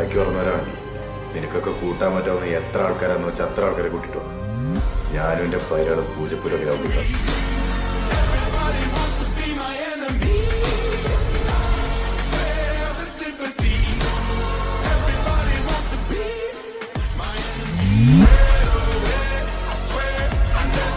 തന്തയ്ക്ക് പറഞ്ഞവരാണെങ്കിൽ നിനക്കൊക്കെ കൂട്ടാൻ പറ്റാവുന്ന എത്ര ആൾക്കാരാന്ന് വെച്ചാൽ അത്ര ആൾക്കാരെ കൂട്ടിട്ടോ ഞാനും എന്റെ പൈരാളും പൂജപ്പുരൊക്കെ ആവുമ്പോൾ